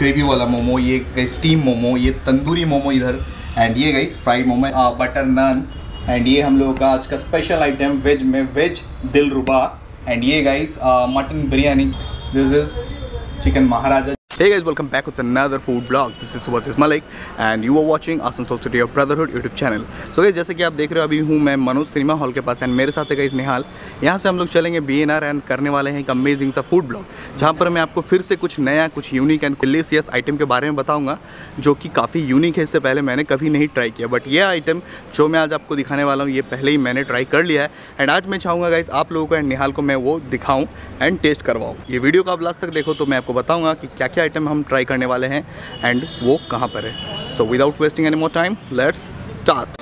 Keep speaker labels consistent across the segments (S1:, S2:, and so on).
S1: Gravy वाला मोमो ये गई स्टीम मोमो ये तंदूरी मोमो इधर एंड ये गई fried momo butter naan and ये हम लोगों का आज का स्पेशल आइटम वेज में वेज दिल रुबा एंड ये guys mutton biryani this is chicken Maharaja Hey guys, welcome back with another food blog. This is Subhasis Malik and you are watching Asansol City of Brotherhood YouTube channel. So guys, जैसे कि आप देख रहे हो अभी हूँ मैं Manoj cinema hall के पास एंड मेरे साथ है गाइस निहाल यहाँ से हम लोग चलेंगे बी एन आर एंड करने वाले हैं एक अमेजिंग सा फ़ूड ब्लॉग जहाँ पर मैं आपको फिर से कुछ नया कुछ यूनिक एंड डिलीशियस आइटम के बारे में बताऊँगा जो कि काफ़ी यूनिक है इससे पहले मैंने कभी नहीं ट्राई किया बट ये आइटम जो मैं आज आपको दिखाने वाला हूँ ये पहले ही मैंने ट्राई कर लिया है एंड आज मैं चाहूँगा गाइस आप लोगों को एंड निहाल को मैं वो दिखाऊँ एंड टेस्ट करवाऊँ ये वीडियो को आप लास्ट तक देखो तो मैं आपको बताऊँगा कि क्या क्या आइटम हम ट्राई करने वाले हैं एंड वो कहाँ पर है? So without wasting any more time let's start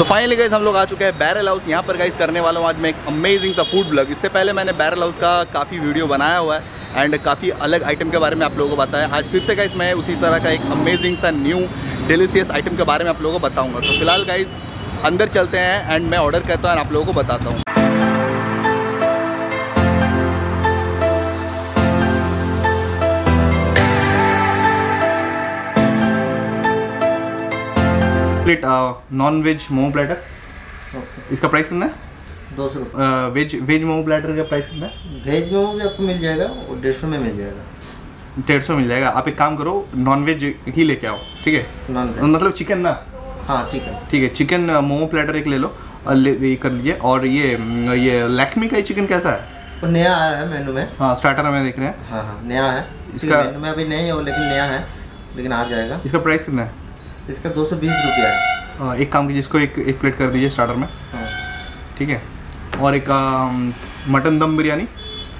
S1: so finally guys हम लोग आ चुके हैं बैरल हाउस यहाँ पर गाइज़ करने वाला हूँ आज मैं एक अमेजिंग सा फ़ूड ब्लॉग इससे पहले मैंने बैरल हाउस का काफ़ी वीडियो बनाया हुआ है एंड काफ़ी अलग आइटम के बारे में आप लोगों को बताया आज फिर से गाइज़ मैं उसी तरह का एक अमेजिंग सा न्यू डिलीशियस आइटम के बारे में आप लोगों को बताऊँगा। तो फ़िलहाल गाइज़ अंदर चलते हैं एंड मैं ऑर्डर करता हूँ आप लोगों को बताता हूँ। Plate non veg momo platter इसका प्राइस कितना है?
S2: दो सौ
S1: वेज वेज मोमो प्लेटर का प्राइस कितना है?
S2: वेज मोमो भी आपको मिल जाएगा और डेढ़ सौ में मिल जाएगा।
S1: डेढ़ सौ मिल जाएगा। आप एक काम करो नॉन वेज ही लेके आओ ठीक है?
S2: नॉन वेज
S1: मतलब चिकन ना?
S2: हाँ चिकन
S1: ठीक है चिकन मोमो प्लेटर एक ले लो और ले ये कर लीजिए। और ये ये लैक्मी का चिकन कैसा है?
S2: वो नया आया है मेनू में।
S1: हाँ स्टार्टर में देख रहे हैं।
S2: हाँ हाँ नया है।
S1: इसका-
S2: इसका मेनू में अभी नहीं है लेकिन नया है लेकिन आ जाएगा।
S1: इसका प्राइस कितना है?
S2: इसका दो सौ बीस रुपया है।
S1: एक काम कीजिए इसको एक एक प्लेट कर दीजिए स्टार्टर में।
S2: हाँ,
S1: ठीक है? और एक मटन दम बिरयानी।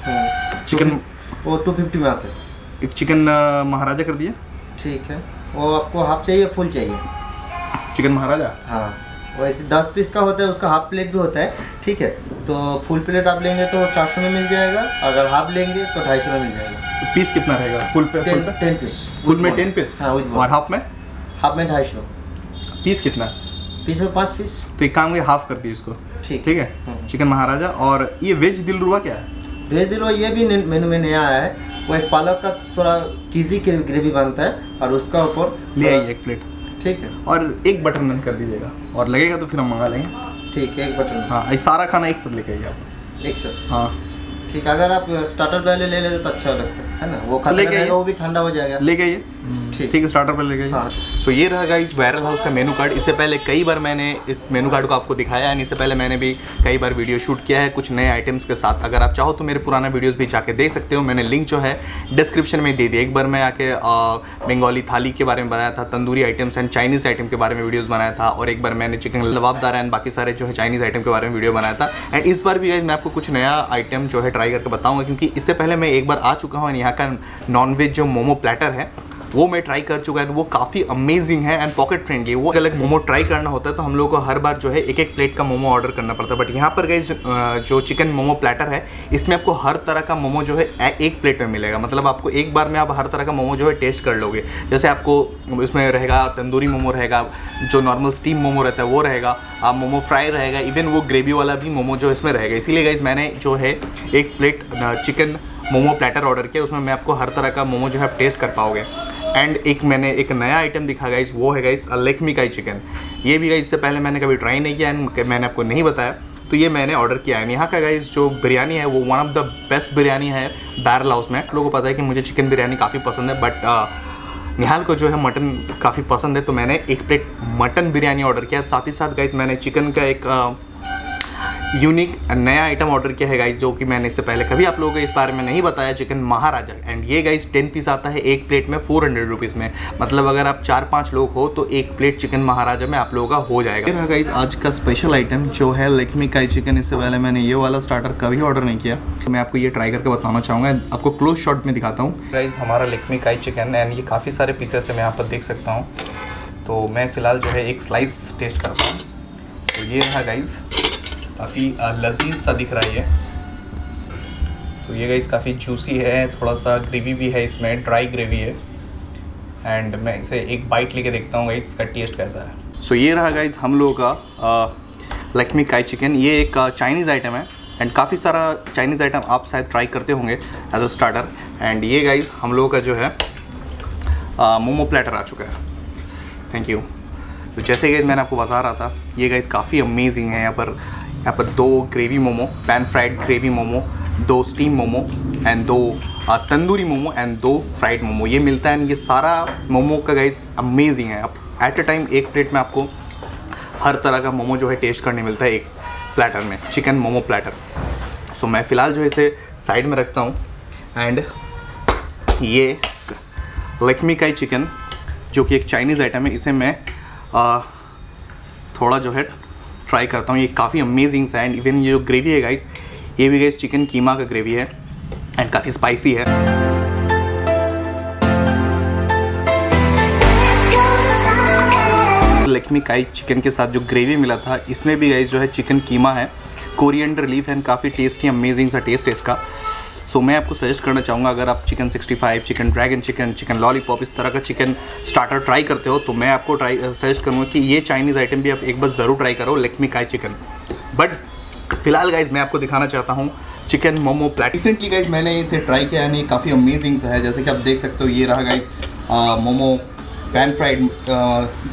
S2: हाँ।
S1: चिकन
S2: वो टू फिफ्टी में आते हैं।
S1: एक चिकन महाराजा कर दिए
S2: ठीक है। वो आपको हाफ़ चाहिए फुल चाहिए।
S1: चिकन महाराजा?
S2: हाँ। वैसे दस पीस का होता है उसका हाफ़ प्लेट भी होता है। ठीक है? तो फुल प्लेट आप लेंगे तो चार सौ में मिल जाएगा। अगर हाफ़ लेंगे तो ढाई सौ में मिल जाएगा।
S1: पीस कितना रहेगा? फुल पे
S2: टेन पीस
S1: फुल में टेन पीस
S2: हाँ
S1: और हाफ़ में?
S2: हाफ़ में ढाई सौ।
S1: पीस कितना?
S2: पीस में पाँच पीस
S1: तो एक काम करिए हाफ़ कर दिए इसको।
S2: ठीक।
S1: ठीक है?
S2: हम्म।
S1: चिकन महाराजा और ये वेज दिल रुआ क्या है?
S2: वेज दिलो ये भी मेनू में नया आया है। वो एक पालक का थोड़ा चीज़ी ग्रेवी बनता है और उसका ऊपर
S1: ले आइए एक प्लेट
S2: ठीक है।
S1: और एक बटर नान कर दीजिएगा। और लगेगा तो फिर हम मंगा लेंगे।
S2: ठीक है एक बटन
S1: हाँ ये सारा खाना एक साथ लेके आइए आप।
S2: एक सौ
S1: हाँ।
S2: ठीक है अगर आप स्टार्टर पहले ले लेते तो अच्छा लगता। है है ना? वो खत्म
S1: लेके
S2: वो भी ठंडा हो जाएगा।
S1: लेके आइए।
S2: ठीक।
S1: है स्टार्टर पर लेके
S2: हाँ।
S1: सो ये रहा गाइस वायरल हाउस का मेनू कार्ड इससे पहले कई बार मैंने इस मेनू कार्ड को आपको दिखाया है इससे पहले मैंने भी कई बार वीडियो शूट किया है कुछ नए आइटम्स के साथ। अगर आप चाहो तो मेरे पुराना वीडियोस भी जाके देख सकते हो। मैंने लिंक जो है डिस्क्रिप्शन में दे दिया। एक बार मैं आके बंगाली थाली के बारे में बनाया था tandoori items and Chinese item के बारे में वीडियोस बनाया था और एक बार मैंने चिकन लबाबदार एंड बाकी सारे जो है चाइनीज़ आइटम के बारे में वीडियो बनाया था। एंड इस बार भी मैं आपको कुछ नया आइटम जो है ट्राई करके बताऊँगा क्योंकि इससे पहले मैं एक बार आ चुका हूँ and यहाँ का नॉन वेज जो मोमो प्लेटर है, वो मैं ट्राई कर चुका है। वो काफ़ी अमेजिंग है एंड पॉकेट फ्रेंडली वो अलग मोमो ट्राई करना होता है तो हम लोग को हर बार जो है एक एक प्लेट का मोमो ऑर्डर करना पड़ता है। बट यहाँ पर गई जो चिकन मोमो प्लेटर है, इसमें आपको हर तरह का मोमो जो है एक प्लेट में मिलेगा। मतलब आपको एक बार में आप हर तरह का मोमो जो है टेस्ट कर लोगे। जैसे आपको इसमें रहेगा तंदूरी मोमो रहेगा, जो नॉर्मल स्टीम मोमो रहता है, वो रहेगा। आप मोमो फ्राई रहेगा इवन वो ग्रेवी वाला भी मोमो जो इसमें रहेगा। इसीलिए गाइज़ मैंने जो है एक plate chicken momo platter order किया, उसमें मैं आपको हर तरह का मोमो जो है आप टेस्ट कर पाओगे। एंड एक मैंने एक नया आइटम दिखा गाइस वो है गाइस लेखमी का चिकन ये भी गाइस इससे पहले मैंने कभी ट्राई नहीं किया एंड मैंने आपको नहीं बताया। तो ये मैंने ऑर्डर किया है। यहाँ का गाइस जो बिरयानी है, वो one of the best biryani है बैरल हाउस में। लोगों को पता है कि मुझे चिकन बिरयानी काफ़ी पसंद है बट निहाल को जो है मटन काफ़ी पसंद है। तो मैंने एक प्लेट मटन बिरयानी ऑर्डर किया। साथ ही साथ गाइस मैंने चिकन का एक यूनिक नया आइटम ऑर्डर किया है गाइस जो कि मैंने इससे पहले कभी आप लोगों को इस बारे में नहीं बताया चिकन महाराजा एंड ये गाइस टेन पीस आता है एक प्लेट में फोर हंड्रेड रुपीज़ में. मतलब अगर आप चार पाँच लोग हो तो एक प्लेट चिकन महाराजा में आप लोगों का हो जाएगा। ये गाइस आज का स्पेशल आइटम जो है लक्ष्मी काई चिकन इससे पहले मैंने ये वाला स्टार्टर कभी ऑर्डर नहीं किया। तो मैं आपको ये ट्राई करके बताना चाहूँगा। आपको क्लोज शॉट में दिखाता हूँ। गाइज़ हमारा लक्ष्मी काई चिकन एंड ये काफ़ी सारे पीसेस है, मैं यहाँ पर देख सकता हूँ। तो मैं फ़िलहाल जो है एक स्लाइस टेस्ट करता हूँ। तो ये रहा गाइस काफ़ी लजीज सा दिख रहा है ये। तो ये गाइस काफ़ी जूसी है थोड़ा सा ग्रेवी भी है इसमें ड्राई ग्रेवी है। एंड मैं इसे एक बाइट लेके देखता हूँ गाइस इसका टेस्ट कैसा है। सो so, ये रहा गाइस हम लोगों का लक्ष्मी काई चिकन ये एक चाइनीज़ आइटम है। एंड काफ़ी सारा चाइनीज़ आइटम आप शायद ट्राई करते होंगे एज अ स्टार्टर एंड ये गाइस हम लोगों का जो है मोमो प्लेटर आ चुका है। थैंक यू तो जैसे गाइज़ मैंने आपको बता रहा था ये गाइज़ काफ़ी अमेजिंग है यहाँ पर। यहाँ पर दो gravy momo pan fried gravy momo दो स्टीम मोमो एंड दो तंदूरी मोमो एंड दो फ्राइड मोमो। ये मिलता है ये सारा मोमो का गाइस अमेजिंग है। अब एट अ टाइम एक प्लेट में आपको हर तरह का मोमो जो है टेस्ट करने मिलता है एक प्लेटर में चिकन मोमो प्लेटर सो मैं फ़िलहाल जो इसे साइड में रखता हूँ एंड ये लक्ष्मी काई चिकन जो कि एक चाइनीज़ आइटम है इसे मैं आ, थोड़ा जो है ट्राई करता हूँ। ये काफ़ी अमेजिंग सा एंड इवन ये जो ग्रेवी है गाइस ये भी गाइस चिकन कीमा का ग्रेवी है। एंड काफ़ी स्पाइसी है। लक्ष्मी काई चिकन के साथ जो ग्रेवी मिला था, इसमें भी गाइस जो है चिकन कीमा है। कोरिएंडर लीफ एंड काफ़ी टेस्टी अमेजिंग सा टेस्ट है इसका। सो so, मैं आपको सजेस्ट करना चाहूँगा अगर आप chicken 65 chicken dragon chicken chicken lollipop इस तरह का चिकन स्टार्टर ट्राई करते हो तो मैं आपको ट्राई सजेस्ट करूँगा कि ये चाइनीज़ आइटम भी आप एक बार ज़रूर ट्राई करो लक्ष्मी काय चिकन बट फ़िलहाल गाइज़ मैं आपको दिखाना चाहता हूँ chicken momo plate recently guys मैंने इसे ट्राई किया यानी काफ़ी अमेजिंग सा है। जैसे कि आप देख सकते हो ये रहा guys momo pan fried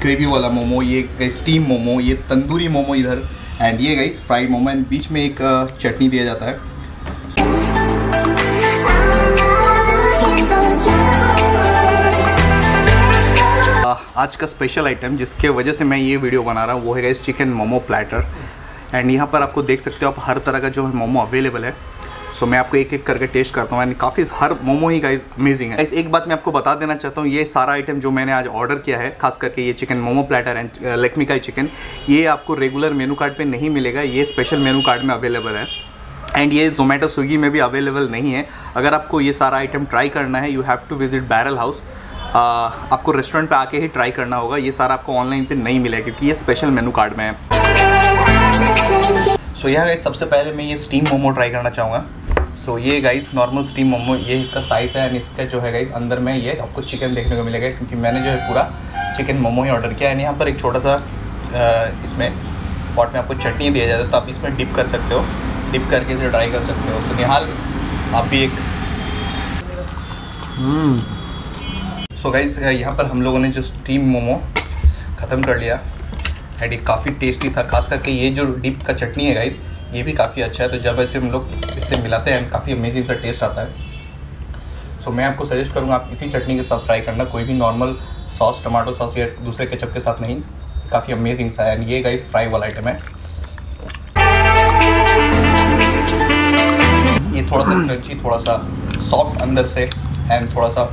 S1: gravy वाला मोमो ये स्टीम मोमो ये तंदूरी मोमो इधर एंड ये गाइज़ फ्राइड मोमो एंड बीच में एक चटनी दिया जाता है। आज का स्पेशल आइटम जिसके वजह से मैं ये वीडियो बना रहा हूँ वो है guys chicken momo platter and यहाँ पर आपको देख सकते हो आप हर तरह का जो है मोमो अवेलेबल है। सो so, मैं आपको एक एक करके टेस्ट करता हूँ। एंड काफ़ी हर मोमो ही गाइस अमेजिंग है। एक बात मैं आपको बता देना चाहता हूँ ये सारा आइटम जो मैंने आज ऑर्डर किया है खास करके ये chicken momo platter and Lakshmi का चिकन ये आपको रेगुलर मेनू कार्ड पे नहीं मिलेगा। ये स्पेशल मेनू कार्ड में अवेलेबल है। एंड ये जोमेटो स्विगी में भी अवेलेबल नहीं है। अगर आपको ये सारा आइटम ट्राई करना है you have to visit Barrel House आपको रेस्टोरेंट पे आके ही ट्राई करना होगा। ये सारा आपको ऑनलाइन पे नहीं मिलेगा क्योंकि ये स्पेशल मेनू कार्ड में है। सो यहाँ गाइस सबसे पहले मैं ये स्टीम मोमो ट्राई करना चाहूँगा। सो so, ये गाइस नॉर्मल स्टीम मोमो ये इसका साइज़ है एंड इसका जो है गाइस अंदर में ये आपको चिकन देखने को मिलेगा क्योंकि मैंने जो है पूरा चिकन मोमो ही ऑर्डर किया एंड यहाँ पर एक छोटा सा इसमें पॉट में आपको चटनी दिया जाता है तो आप इसमें डिप कर सकते हो। डिप करके इसे ट्राई कर सकते हो। सो निहाल आप भी एक सो गाइज़ यहाँ पर हम लोगों ने जो स्टीम मोमो ख़त्म कर लिया। एंड ये काफ़ी टेस्टी था, खास करके ये जो डिप का चटनी है गाइज़ ये भी काफ़ी अच्छा है। तो जब ऐसे हम लोग इससे मिलाते हैं, काफ़ी अमेजिंग सा टेस्ट आता है। सो मैं आपको सजेस्ट करूँगा, आप इसी चटनी के साथ ट्राई करना। कोई भी नॉर्मल सॉस टमाटो सॉस या दूसरे केचप के साथ नहीं। काफ़ी अमेजिंग सा है। एंड ये गाइज़ फ्राई वाला आइटम है। ये थोड़ा सा क्रंची थोड़ा सा सॉफ्ट अंदर से एंड थोड़ा सा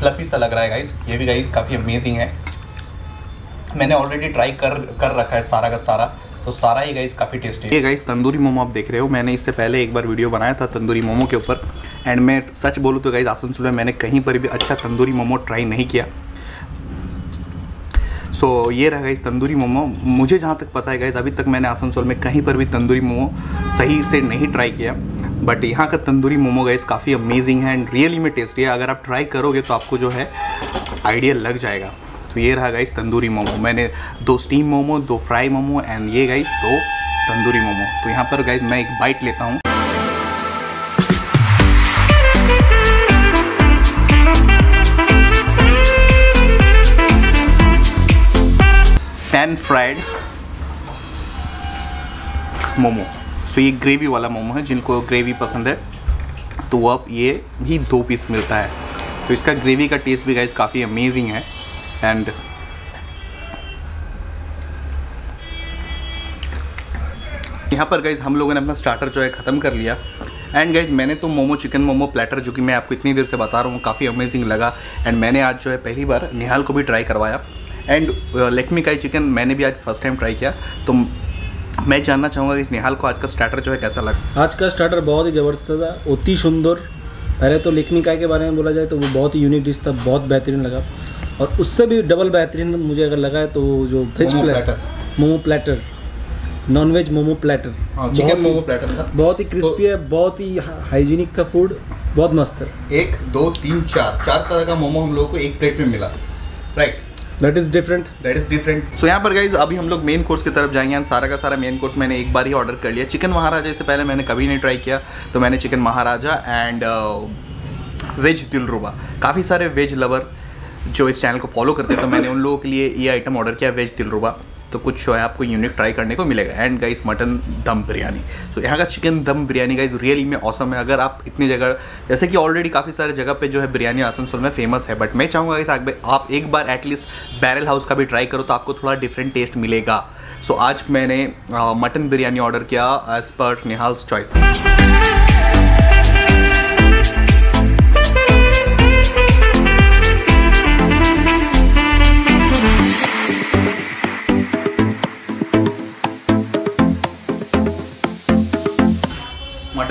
S1: फ्लफी सा लग रहा है गाइस ये भी गाइस काफ़ी अमेजिंग है. मैंने ऑलरेडी ट्राई कर कर रखा है सारा का सारा. तो सारा ही गाइस काफ़ी टेस्टी है. ये गाइस तंदूरी मोमो आप देख रहे हो. मैंने इससे पहले एक बार वीडियो बनाया था तंदूरी मोमो के ऊपर. एंड मैं सच बोलूँ तो गाइस आसनसोल में मैंने कहीं पर भी अच्छा तंदूरी मोमो ट्राई नहीं किया. सो so, ये रहा गाइस तंदूरी मोमो. मुझे जहाँ तक पता है गाइस अभी तक मैंने आसनसोल में कहीं पर भी तंदूरी मोमो सही से नहीं ट्राई किया. बट यहाँ का तंदूरी मोमो गाइस काफ़ी अमेजिंग है एंड रियली में टेस्टी है। अगर आप ट्राई करोगे तो आपको जो है आइडिया लग जाएगा। तो ये रहा गाइस तंदूरी मोमो। मैंने दो स्टीम मोमो, दो फ्राई मोमो एंड ये गाइस दो तंदूरी मोमो। तो यहाँ पर गाइस मैं एक बाइट लेता हूँ। Pan fried momo. सो ये ग्रेवी वाला मोमो है, जिनको ग्रेवी पसंद है तो आप ये भी दो पीस मिलता है। तो इसका ग्रेवी का टेस्ट भी गाइज़ काफ़ी अमेजिंग है एंड यहाँ पर गाइज़ हम लोगों ने अपना स्टार्टर जो है ख़त्म कर लिया। एंड गाइज़ मैंने तो मोमो चिकन मोमो प्लेटर जो कि मैं आपको इतनी देर से बता रहा हूँ, काफ़ी अमेजिंग लगा। एंड मैंने आज जो है पहली बार निहाल को भी ट्राई करवाया। एंड लेखमी काई चिकन मैंने भी आज फ़र्स्ट टाइम ट्राई किया। तो मैं जानना चाहूँगा कि इस निहाल को आज का स्टार्टर जो है कैसा लगा?
S3: आज का स्टार्टर बहुत ही ज़बरदस्त था अति सुंदर। पहले तो लेखनी काय के बारे में बोला जाए तो वो बहुत ही यूनिक डिश था बहुत बेहतरीन लगा। और उससे भी डबल बेहतरीन मुझे अगर लगा है तो वो जो veg platter momo platter non veg momo platter
S1: chicken momo platter था।
S3: बहुत ही क्रिस्पी है बहुत ही हाइजीनिक था फ़ूड बहुत मस्त है।
S1: एक दो तीन चार। चार तरह का मोमो हम लोग को एक प्लेट में मिला। Right
S3: that is different
S1: that is different so यहाँ पर गाइज़ अभी हम लोग मेन कोर्स की तरफ़ जाएँगे। एंड सारा का सारा मेन कोर्स मैंने एक बार ही ऑर्डर कर लिया। चिकन महाराजा इससे पहले मैंने कभी नहीं ट्राई किया तो मैंने chicken Maharaja and veg Dilruba काफ़ी सारे वेज लवर जो इस चैनल को फॉलो करते हैं तो मैंने उन लोगों के लिए ये आइटम ऑर्डर किया वेज दिलरुबा तो कुछ जो है आपको यूनिक ट्राई करने को मिलेगा। And guys mutton dum biryani. तो यहाँ का chicken dum biryani guys really में औसम है। अगर आप इतनी जगह जैसे कि ऑलरेडी काफ़ी सारे जगह पे जो है बिरयानी आसनसोल में फ़ेमस है बट मैं चाहूँगा इस आप एक बार एटलीस्ट बैरल हाउस का भी ट्राई करो तो आपको थोड़ा डिफरेंट टेस्ट मिलेगा। सो so, आज मैंने मटन बिरयानी ऑर्डर किया as per Nihal's choice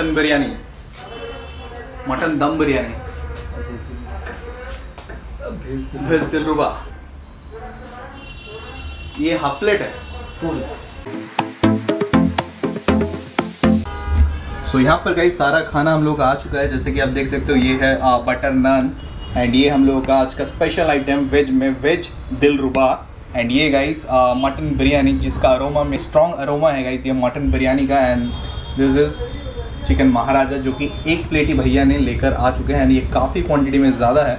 S1: mutton biryani. Mutton dum biryani. भेज दिलरुबा ये हाफ़ प्लेट है। सो so, यहाँ पर कई सारा खाना हम लोग का आ चुका है। जैसे कि आप देख सकते हो ये है आ, बटर नान एंड ये हम लोगों का आज का स्पेशल आइटम वेज में वेज दिल रुबा। एंड ये गाइस मटन बिरयानी जिसका अरोमा में स्ट्रॉन्ग अरोमा है गाइस ये मटन बिरयानी का। And this is chicken Maharaja जो कि एक प्लेट ही भैया ने लेकर आ चुके हैं एंड ये काफ़ी क्वांटिटी में ज़्यादा है।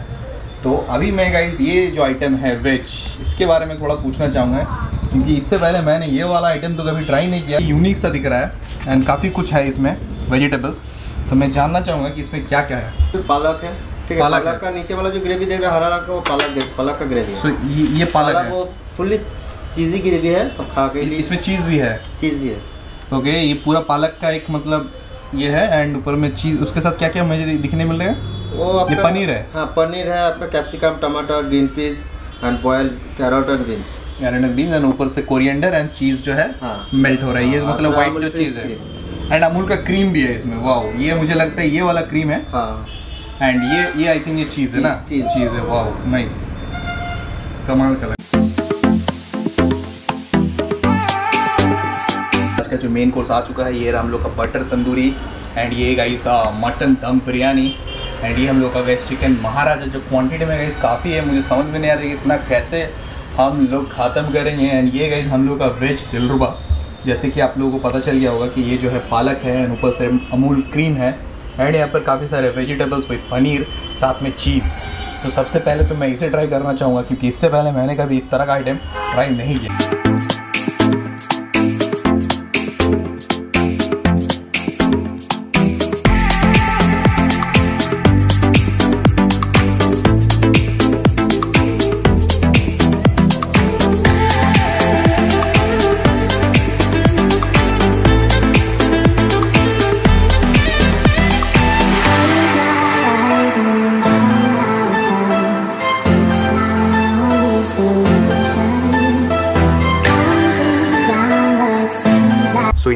S1: तो अभी मैं गाइस ये जो आइटम है वेज इसके बारे में थोड़ा पूछना चाहूँगा क्योंकि इससे पहले मैंने ये वाला आइटम तो कभी ट्राई नहीं किया। यूनिक सा दिख रहा है एंड काफ़ी कुछ है इसमें वेजिटेबल्स तो मैं जानना चाहूँगा कि इसमें क्या क्या है।
S2: पालक है ठीक है
S1: पालक
S2: पालक का नीचे वाला जो ग्रेवी देख रहा है हरा रंग का वो पालक पालक का ग्रेवी
S1: सो
S2: है
S1: ये ये पालक
S2: पालक
S1: है।
S2: वो फुल्ली चीज़ी ग्रेवी है अब खा के
S1: इसमें चीज़ भी है।
S2: चीज़ भी है।
S1: ओके okay, ये पूरा पालक का एक मतलब ये है एंड ऊपर में चीज़ उसके साथ क्या क्या मुझे दिखने मिल रहा है?
S2: वो आपका
S1: पनीर है?
S2: हाँ पनीर है आपका कैप्सिकम टमाटर green peas and boil carrot and beans
S1: यानी बीन्स एंड ऊपर से कोरिएंडर एंड चीज़ जो है
S2: हाँ।
S1: मेल्ट हो रहा है। ये
S2: हाँ,
S1: मतलब वाइट जो चीज़ है। एंड अमूल का क्रीम भी है इसमें। वाओ ये मुझे लगता है ये वाला क्रीम है।
S2: हाँ।
S1: एंड ये ये आई थिंक ये चीज़ है ना?
S2: चीज़,
S1: है। वाओ नाइस कमाल का जो मेन कोर्स आ चुका है, ये रहा हम लोग का बटर तंदूरी एंड ये guys mutton dum biryani and ये हम लोग का वेज चिकन महाराजा। जो क्वांटिटी में गाइस काफ़ी है, मुझे समझ में नहीं आ रही इतना कैसे हम लोग ख़त्म करेंगे। एंड ये गाइस हम लोग का वेज दिलरुबा जैसे कि आप लोगों को पता चल गया होगा कि ये जो है पालक है एंड ऊपर से अमूल क्रीम है एंड यहाँ पर काफ़ी सारे वेजिटेबल्स विद पनीर, साथ में चीज़ सो सबसे पहले तो मैं इसे ट्राई करना चाहूँगा, क्योंकि इससे पहले मैंने कभी इस तरह का आइटम ट्राई नहीं किया।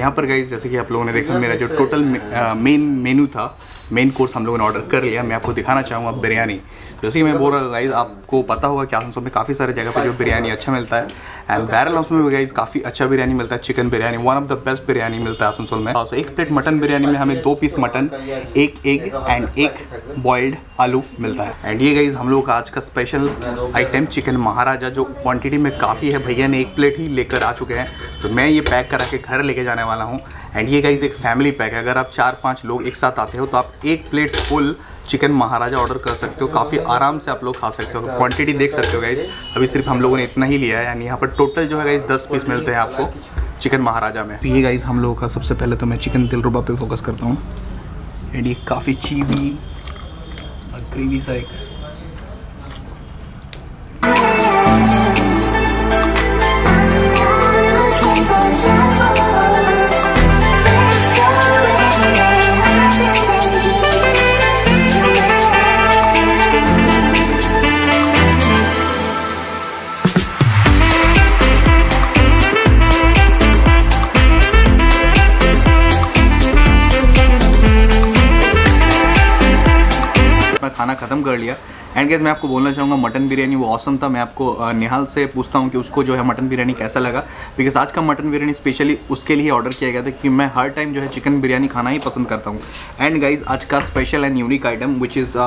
S1: यहाँ पर गाइज़ जैसे कि आप लोगों ने देखा मेरा जो टोटल मेन मेन्यू था मेन कोर्स हम लोगों ने ऑर्डर कर लिया। मैं आपको दिखाना चाहूँगा बिरयानी। जैसे कि मैं बोल रहा हूँ गाइज़ आपको पता होगा कि आसनसोल में काफ़ी सारे जगह पर जो बिरयानी अच्छा मिलता है। एंड बैरल हाउस में भी गाइज़ काफ़ी अच्छा बिरयानी मिलता है chicken biryani one of the best biryani मिलता है आसनसोल में। सो एक प्लेट मटन बिरयानी में हमें दो पीस मटन एक एग एंड एक बॉइल्ड आलू मिलता है। एंड ये गाइज़ हम लोग का आज का स्पेशल आइटम चिकन महाराजा जो क्वांटिटी में काफ़ी है भैया ने एक प्लेट ही लेकर आ चुके हैं। तो मैं ये पैक करा के घर लेके जाने वाला हूँ। एंड ये गाइज़ एक फैमिली पैक है। अगर आप चार पाँच लोग एक साथ आते हो तो आप एक plate full chicken Maharaja order कर सकते हो, काफ़ी आराम से आप लोग खा सकते हो क्वांटिटी देख सकते हो गाइज़ अभी सिर्फ़ हम लोगों ने इतना ही लिया है यानी यहाँ पर टोटल जो है गाइज़ दस पीस मिलते हैं आपको चिकन महाराजा में. तो ये गाइज़ हम लोगों का सबसे पहले तो मैं चिकन दिलरुबा पे फोकस करता हूँ. एंड ये काफ़ी चीज़ी ग्रेवी सा एक ख़त्म कर लिया। एंड गैस मैं आपको बोलना चाहूँगा, मटन बिरयानी वो औसम था। मैं आपको निहाल से पूछता हूँ कि उसको जो है मटन बिरयानी कैसा लगा। बिकॉज़ आज का मटन बिरयानी स्पेशली उसके लिए ऑर्डर किया गया था कि मैं हर टाइम जो है चिकन बिरयानी खाना ही पसंद करता हूँ। एंड गाइज़ आज का special and unique item which is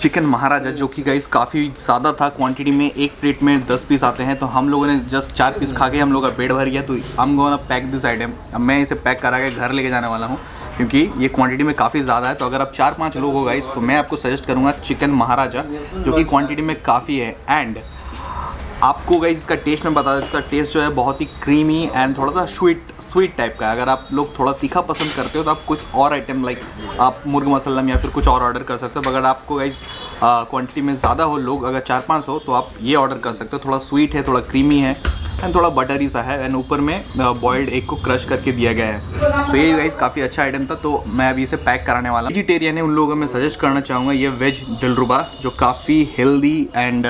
S1: chicken Maharaja, जो कि गाइस काफ़ी ज़्यादा था। क्वांटिटी में एक प्लेट में दस पीस आते हैं। तो हम लोगों ने जस्ट चार पीस खा के हम लोग का पेट भर गया। तो हम गोना पैक दिस आइटम अब मैं इसे पैक करा के घर लेके जाने वाला हूँ। क्योंकि ये क्वांटिटी में काफ़ी ज़्यादा है तो अगर आप चार पाँच लोग हो गाइस तो मैं आपको सजेस्ट करूँगा चिकन महाराजा जो कि क्वान्टिटी में काफ़ी है। एंड आपको गाइस इसका टेस्ट मैं बता देता हूँ टेस्ट जो है बहुत ही क्रीमी एंड थोड़ा सा स्वीट स्वीट टाइप का है। अगर आप लोग थोड़ा तीखा पसंद करते हो तो आप कुछ और आइटम लाइक आप मुर्ग मसलम या फिर कुछ और ऑर्डर कर सकते हो। अगर आपको गाइस क्वांटिटी में ज़्यादा हो लोग, अगर चार पाँच हो तो आप ये ऑर्डर कर सकते हो। थोड़ा स्वीट है, थोड़ा क्रीमी है। एंड थोड़ा बटरी सा है एंड ऊपर में बॉइल्ड एग को क्रश करके दिया गया है। तो ये गाइस काफ़ी अच्छा आइटम था तो मैं अभी इसे पैक कराने वाला वेजिटेरियन है, उन लोगों को मैं सजेस्ट करना चाहूँगा, ये वेज दिलरुबा जो काफ़ी हेल्दी एंड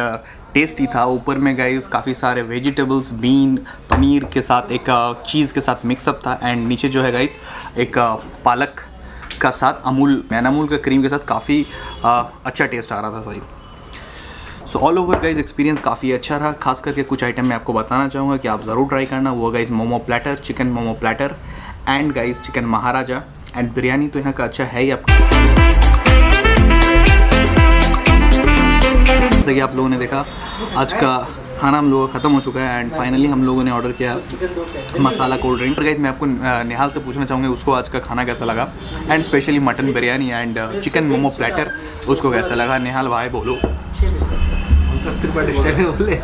S1: टेस्टी था। ऊपर में गाइस काफ़ी सारे वेजिटेबल्स बीन पनीर के साथ एक चीज़ के साथ मिक्सअप था एंड नीचे जो है गाइस एक पालक का साथ अमूल, मैन अमूल का क्रीम के साथ काफ़ी अच्छा टेस्ट आ रहा था सही so all over guys experience काफ़ी अच्छा रहा। खास करके कुछ आइटम मैं आपको बताना चाहूँगा कि आप ज़रूर ट्राई करना। वो guys momo platter chicken momo platter and guys chicken Maharaja and biryani तो यहाँ का अच्छा है ही आपका। जैसे कि आप लोगों ने देखा, आज का खाना हम लोगों का ख़त्म हो चुका है एंड फाइनली हम लोगों ने ऑर्डर किया मसाला कोल्ड ड्रिंक गाइज़ मैं आपको निहाल से पूछना चाहूँगा उसको आज का खाना कैसा लगा? And specially mutton biryani and chicken momo platter उसको कैसा लगा? निहाल, भाई, बोलो।
S3: बोले।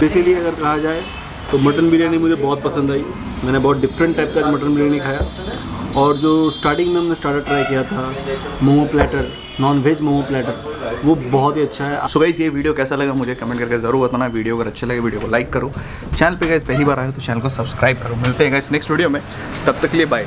S3: बेसिकली अगर कहा जाए तो मटन बिरयानी मुझे बहुत पसंद आई। मैंने बहुत डिफरेंट टाइप का मटन बिरयानी खाया। और जो स्टार्टिंग में हमने स्टार्टर ट्राई किया था momo platter non veg momo platter वो बहुत ही अच्छा है।
S1: सो गाइज़ ये वीडियो कैसा लगा मुझे कमेंट करके ज़रूर बताना। वीडियो अगर अच्छा लगे वीडियो को लाइक करो। चैनल पे गाइज़ पहली बार आए तो चैनल को सब्सक्राइब करो। मिलते हैं गाइज़ नेक्स्ट वीडियो में। तब तक के लिए बाय